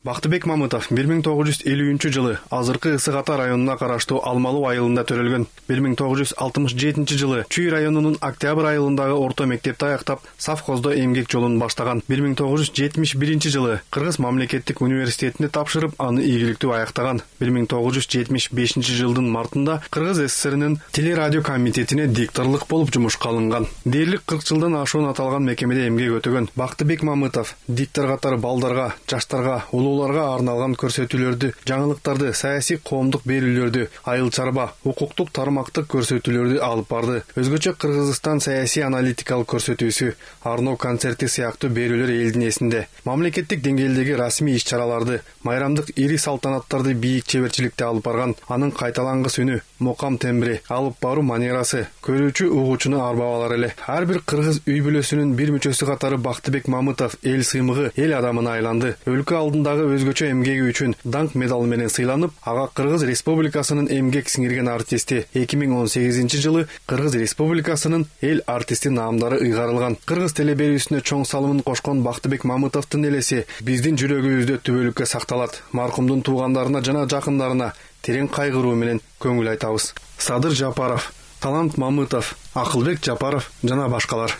бактыбек мамытов бир миң тогуз жүз элүүнчү жылы азыркы ысык ата районуна караштуу алмалуу айылында төрөлгөн. бир миң тогуз жүз алтымыш жетинчи жылы чүй районунун октябрь айылындагы орто мектепти аяктап совхоздо эмгек жолун баштаган. бир миң тогуз жүз жетимиш биринчи жылы кыргыз мамлекеттик университетинде тапшырып аны ийгиликтүү аяктаган. бир миң тогуз жүз жетимиш бешинчи жылдын мартында кыргыз ссринин телерадио комитетине дикторлук болуп жумушка алынган дээрлик кырк жылдан ашуун аталган мекемеде эмгек өтөгөн. Бактыбек мамытов диктор катары балдарга жаштарга улуу арналган көрсөтүүлөрдү жаңылыктарды саясий коомдук берүүлөрдү айыл чарба укуктук тармактык көрсөтүүлөрдү алып барды. Өзгөчө кыргызстан саясий аналитикалык көрсөтүүсү арноо концерти сыяктуу берүүлөр элдин эсинде. Мамлекеттик деңгээлдеги расмий иш чараларды майрамдык ири салтанаттарды бийик чеберчиликте алып барган анын кайталангыс үнү мукам тембри алып баруу манерасы көрүүчү угуучуну арбап алар эле. Ар бир кыргыз үй бүлөсүнүн бир мүчөсү катары бактыбек мамытов эл сыймыгы эл адамына айланды. Өлкө алдындагы өзгөчө эмгеги үчүн даңк медалы менен сыйланып ага кыргыз республикасынын эмгек сиңирген артисти эки миң он сегизинчи жылы кыргыз республикасынын эл артисти наамдары ыйгарылган. Кыргыз теле берүүсүнө чоң салымын кошкон бактыбек мамытовдун элеси биздин жүрөгүбүздө түбөлүккө сакталат. Маркумдун туугандарына жана жакындарына терең кайгыруу менен көңүл айтабыз. Садыр жапаров талант мамытов акылбек жапаров жана башкалар